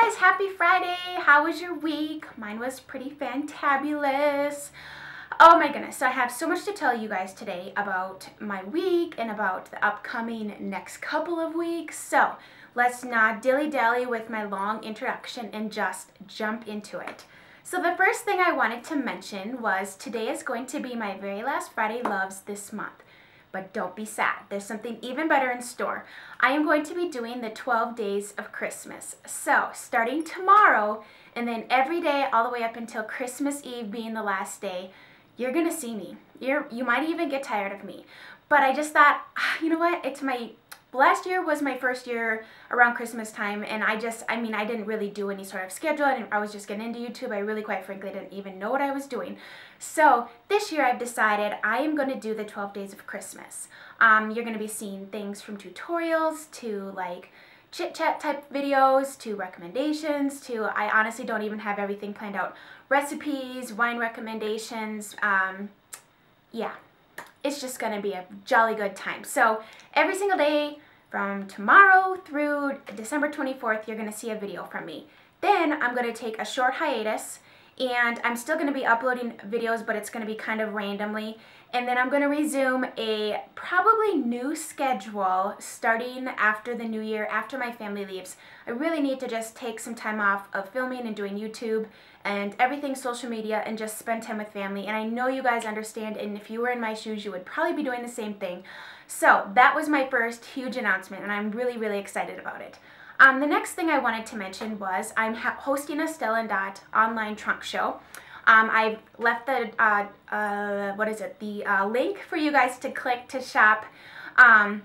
guys, happy Friday. How was your week? Mine was pretty fantabulous. Oh my goodness, so I have so much to tell you guys today about my week and about the upcoming next couple of weeks. So let's not dilly-dally with my long introduction and just jump into it. So the first thing I wanted to mention was today is going to be my very last Friday Loves this month. But don't be sad. There's something even better in store. I am going to be doing the 12 days of Christmas. So starting tomorrow and then every day all the way up until Christmas Eve being the last day, you're to see me. You're, you might even get tired of me. But I just thought, ah, you know what? It's my last year was my first year around Christmas time and I just, I mean, I didn't really do any sort of schedule. I, I, was just getting into YouTube. I really, quite frankly, didn't even know what I was doing. So this year I've decided I am going to do the 12 days of Christmas. Um, you're going to be seeing things from tutorials to like chit chat type videos to recommendations to I honestly don't even have everything planned out. Recipes, wine recommendations, um, yeah, it's just going to be a jolly good time. So every single day from tomorrow through December 24th, you're going to see a video from me. Then I'm going to take a short hiatus and I'm still going to be uploading videos, but it's going to be kind of randomly. And then I'm going to resume a probably new schedule starting after the new year, after my family leaves. I really need to just take some time off of filming and doing YouTube and everything social media and just spend time with family. And I know you guys understand, and if you were in my shoes, you would probably be doing the same thing. So that was my first huge announcement, and I'm really, really excited about it. Um, the next thing I wanted to mention was I'm hosting a Stella and Dot online trunk show. Um, I've left the, uh, uh, what is it, the uh, link for you guys to click to shop um,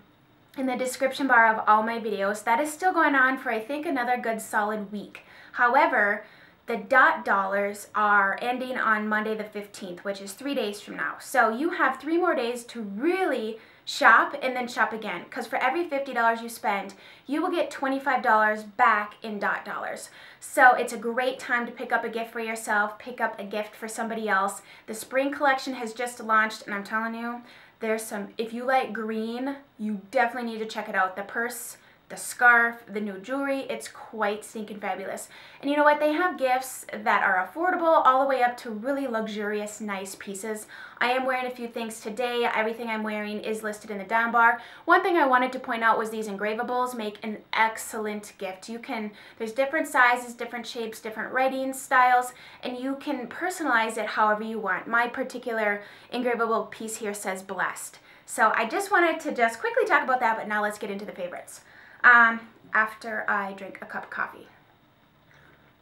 in the description bar of all my videos. That is still going on for I think another good solid week. However, the dot dollars are ending on Monday the 15th, which is three days from now. So you have three more days to really shop and then shop again. Because for every $50 you spend you will get $25 back in dot dollars. So it's a great time to pick up a gift for yourself pick up a gift for somebody else. The spring collection has just launched and I'm telling you there's some if you like green you definitely need to check it out. The purse the scarf, the new jewelry. It's quite stinking fabulous. And you know what? They have gifts that are affordable all the way up to really luxurious, nice pieces. I am wearing a few things today. Everything I'm wearing is listed in the down bar. One thing I wanted to point out was these engravables make an excellent gift. You can, there's different sizes, different shapes, different writing styles, and you can personalize it however you want. My particular engravable piece here says blessed. So I just wanted to just quickly talk about that, but now let's get into the favorites um, after I drink a cup of coffee.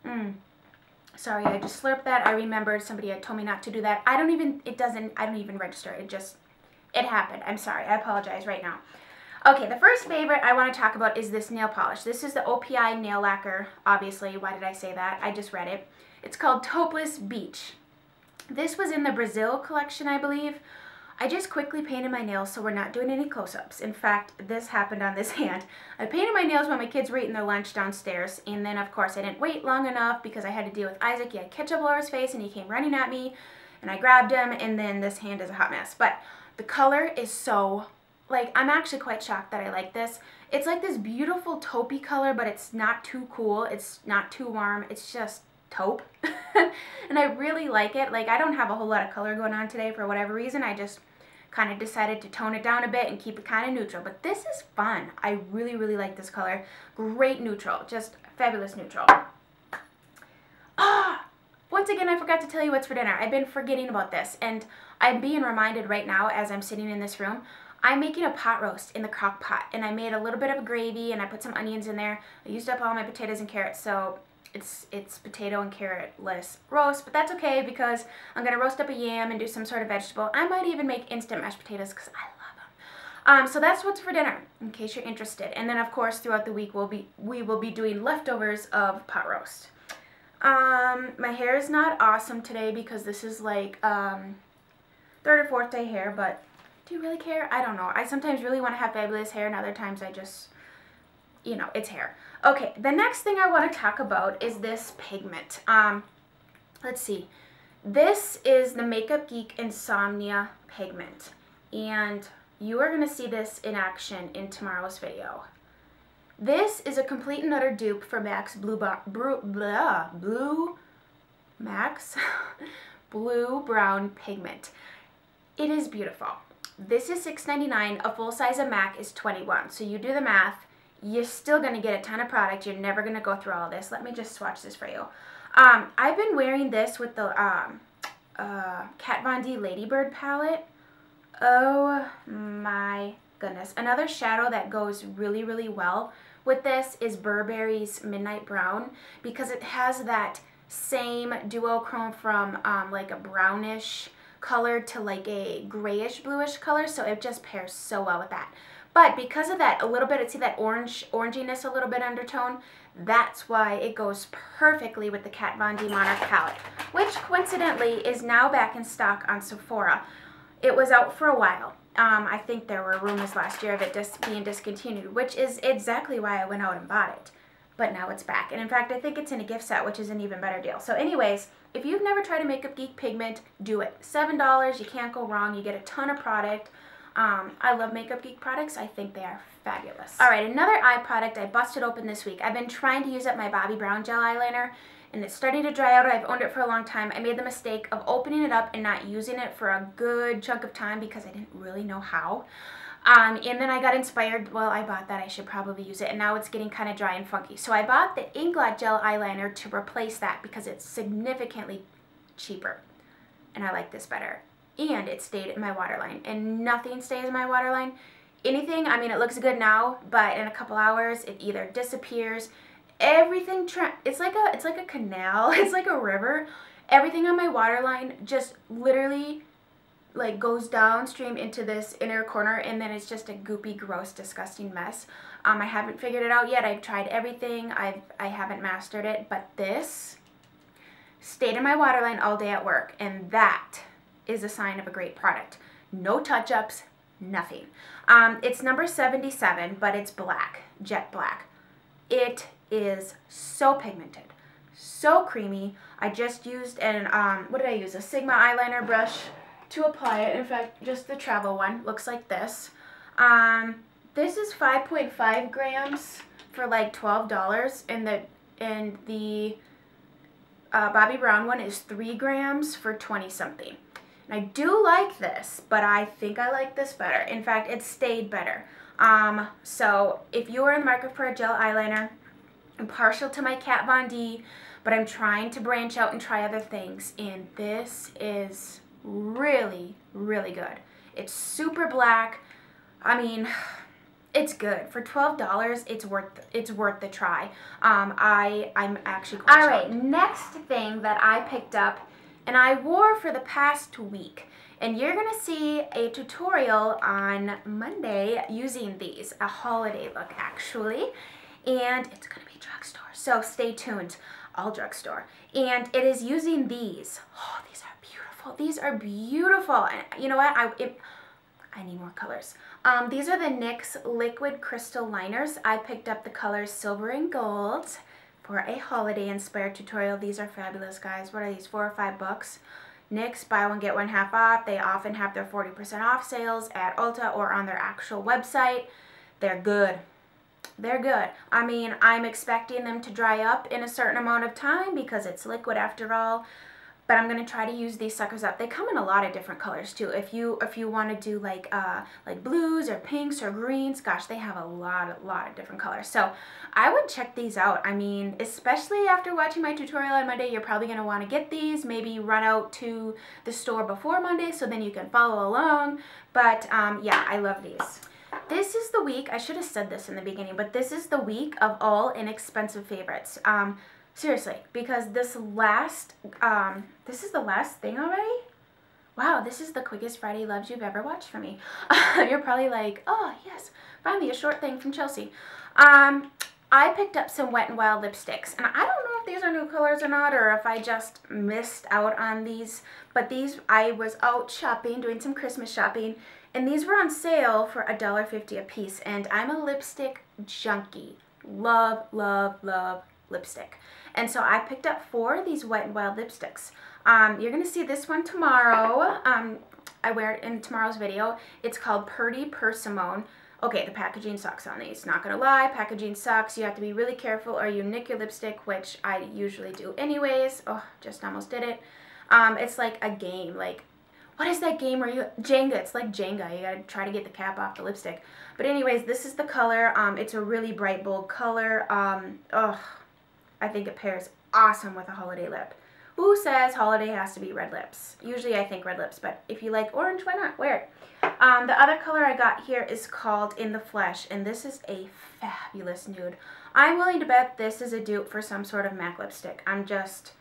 Mm. Sorry, I just slurped that. I remembered somebody had told me not to do that. I don't even, it doesn't, I don't even register. It just, it happened. I'm sorry. I apologize right now. Okay, the first favorite I want to talk about is this nail polish. This is the OPI nail lacquer, obviously. Why did I say that? I just read it. It's called Taupe-less Beach. This was in the Brazil collection, I believe. I just quickly painted my nails so we're not doing any close-ups. In fact, this happened on this hand. I painted my nails while my kids were eating their lunch downstairs, and then of course I didn't wait long enough because I had to deal with Isaac. He had ketchup all over his face and he came running at me, and I grabbed him, and then this hand is a hot mess. But the color is so, like, I'm actually quite shocked that I like this. It's like this beautiful taupey color, but it's not too cool. It's not too warm. It's just taupe. and I really like it. Like, I don't have a whole lot of color going on today for whatever reason. I just kind of decided to tone it down a bit and keep it kind of neutral. But this is fun. I really, really like this color. Great neutral. Just fabulous neutral. Ah! Once again, I forgot to tell you what's for dinner. I've been forgetting about this. And I'm being reminded right now as I'm sitting in this room. I'm making a pot roast in the crock pot. And I made a little bit of gravy and I put some onions in there. I used up all my potatoes and carrots. So it's it's potato and carrot lettuce roast, but that's okay because I'm going to roast up a yam and do some sort of vegetable. I might even make instant mashed potatoes because I love them. Um, so that's what's for dinner, in case you're interested. And then, of course, throughout the week, we'll be, we will be doing leftovers of pot roast. Um, my hair is not awesome today because this is like um, third or fourth day hair, but do you really care? I don't know. I sometimes really want to have fabulous hair, and other times I just you know, it's hair. Okay, the next thing I want to talk about is this pigment. Um, let's see. This is the Makeup Geek Insomnia pigment. And you are going to see this in action in tomorrow's video. This is a complete and utter dupe for MAC's Blue, Bar Blue, Blue Max Blue Brown Pigment. It is beautiful. This is $6.99. A full size of MAC is 21 So you do the math. You're still going to get a ton of product. You're never going to go through all this. Let me just swatch this for you. Um, I've been wearing this with the um, uh, Kat Von D Ladybird palette. Oh my goodness. Another shadow that goes really, really well with this is Burberry's Midnight Brown because it has that same duochrome from um, like a brownish color to like a grayish bluish color so it just pairs so well with that but because of that a little bit it's see that orange oranginess a little bit undertone that's why it goes perfectly with the Kat Von D Monarch palette which coincidentally is now back in stock on Sephora it was out for a while um, I think there were rumors last year of it dis being discontinued which is exactly why I went out and bought it but now it's back. And in fact, I think it's in a gift set, which is an even better deal. So anyways, if you've never tried a Makeup Geek pigment, do it. $7, you can't go wrong. You get a ton of product. Um, I love Makeup Geek products. I think they are fabulous. All right, another eye product I busted open this week. I've been trying to use up my Bobbi Brown gel eyeliner, and it's starting to dry out. I've owned it for a long time. I made the mistake of opening it up and not using it for a good chunk of time because I didn't really know how. Um, and then I got inspired, well, I bought that, I should probably use it, and now it's getting kind of dry and funky. So I bought the Inglot Gel Eyeliner to replace that because it's significantly cheaper. And I like this better. And it stayed in my waterline, and nothing stays in my waterline. Anything, I mean, it looks good now, but in a couple hours, it either disappears, everything, it's like a, it's like a canal, it's like a river. Everything on my waterline just literally like goes downstream into this inner corner and then it's just a goopy, gross, disgusting mess. Um, I haven't figured it out yet. I've tried everything. I've, I haven't mastered it, but this stayed in my waterline all day at work and that is a sign of a great product. No touch-ups, nothing. Um, it's number 77, but it's black, jet black. It is so pigmented, so creamy. I just used an, um, what did I use? A Sigma eyeliner brush to apply it. In fact, just the travel one looks like this. Um, this is 5.5 grams for like $12 and the, and the uh, Bobbi Brown one is 3 grams for 20 something. And I do like this, but I think I like this better. In fact, it stayed better. Um, so if you are in the market for a gel eyeliner, I'm partial to my Kat Von D, but I'm trying to branch out and try other things. And this is really, really good. It's super black. I mean, it's good for twelve dollars. It's worth it's worth the try. Um, I I'm actually quite all right. Next thing that I picked up, and I wore for the past week, and you're gonna see a tutorial on Monday using these. A holiday look actually, and it's gonna be drugstore. So stay tuned. All drugstore, and it is using these. Oh, these are beautiful. These are beautiful. And you know what? I, it, I need more colors. Um, these are the NYX Liquid Crystal Liners. I picked up the colors Silver and Gold for a holiday inspired tutorial. These are fabulous, guys. What are these? Four or five bucks. NYX, buy one, get one half off. They often have their 40% off sales at Ulta or on their actual website. They're good. They're good. I mean, I'm expecting them to dry up in a certain amount of time because it's liquid after all but I'm gonna try to use these suckers up. They come in a lot of different colors too. If you if you want to do like uh, like blues or pinks or greens, gosh, they have a lot a lot of different colors. So I would check these out. I mean, especially after watching my tutorial on Monday, you're probably gonna want to get these. Maybe run out to the store before Monday so then you can follow along. But um, yeah, I love these. This is the week, I should have said this in the beginning, but this is the week of all inexpensive favorites. Um, Seriously, because this last, um, this is the last thing already? Wow, this is the quickest Friday Loves you've ever watched for me. You're probably like, oh, yes, finally a short thing from Chelsea. Um, I picked up some Wet n Wild lipsticks, and I don't know if these are new colors or not, or if I just missed out on these, but these, I was out shopping, doing some Christmas shopping, and these were on sale for $1.50 a piece, and I'm a lipstick junkie. Love, love, love lipstick. And so I picked up four of these Wet n Wild lipsticks. Um, you're going to see this one tomorrow. Um, I wear it in tomorrow's video. It's called Purty Persimmon. Okay, the packaging sucks on these. Not gonna lie, packaging sucks. You have to be really careful or you nick your lipstick, which I usually do anyways. Oh, just almost did it. Um, it's like a game. Like, what is that game where you, Jenga, it's like Jenga. You gotta try to get the cap off the lipstick. But anyways, this is the color. Um, it's a really bright, bold color. Oh, I think it pairs awesome with a holiday lip. Who says holiday has to be red lips? Usually I think red lips, but if you like orange, why not? Wear it. Um, the other color I got here is called In the Flesh, and this is a fabulous nude. I'm willing to bet this is a dupe for some sort of MAC lipstick. I'm just,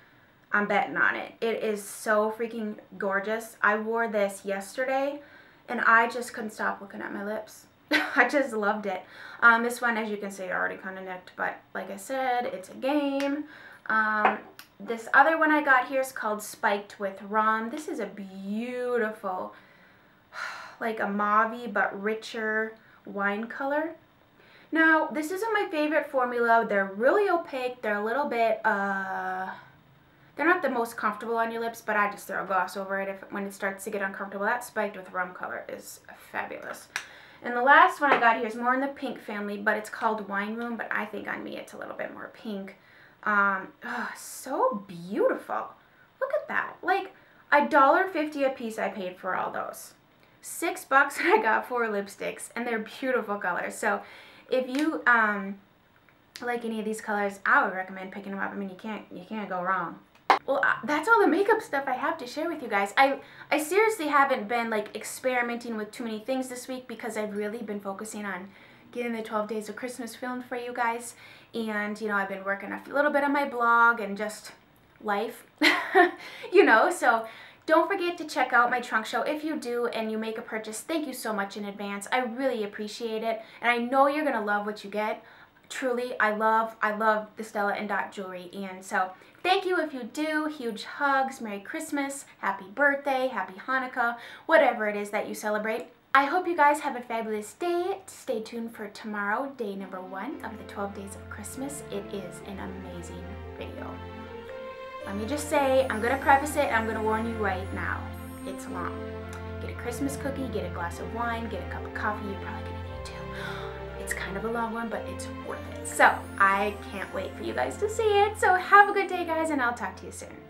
I'm betting on it. It is so freaking gorgeous. I wore this yesterday, and I just couldn't stop looking at my lips. I just loved it. Um, this one, as you can see, already kind of nicked, but like I said, it's a game. Um, this other one I got here is called Spiked with Rum. This is a beautiful, like a mauve but richer wine color. Now, this isn't my favorite formula. They're really opaque. They're a little bit, uh, they're not the most comfortable on your lips, but I just throw a gloss over it if when it starts to get uncomfortable. That Spiked with Rum color is fabulous. And the last one I got here is more in the pink family, but it's called Wine Room, but I think on me it's a little bit more pink. Um, oh, so beautiful. Look at that. Like, a dollar fifty a piece I paid for all those. Six bucks and I got four lipsticks, and they're beautiful colors. So, if you, um, like any of these colors, I would recommend picking them up. I mean, you can't, you can't go wrong. Well, that's all the makeup stuff I have to share with you guys. I, I seriously haven't been, like, experimenting with too many things this week because I've really been focusing on getting the 12 days of Christmas filmed for you guys. And, you know, I've been working a little bit on my blog and just life, you know, so don't forget to check out my trunk show. If you do and you make a purchase, thank you so much in advance. I really appreciate it. And I know you're going to love what you get. Truly, I love, I love the Stella and Dot jewelry. And so thank you if you do. Huge hugs. Merry Christmas. Happy birthday. Happy Hanukkah. Whatever it is that you celebrate. I hope you guys have a fabulous day. Stay tuned for tomorrow, day number one of the 12 days of Christmas. It is an amazing video. Let me just say, I'm to preface it, I'm to warn you right now. It's long. Get a Christmas cookie, get a glass of wine, get a cup of coffee. You're probably It's kind of a long one, but it's worth it. So, I can't wait for you guys to see it. So, have a good day, guys, and I'll talk to you soon.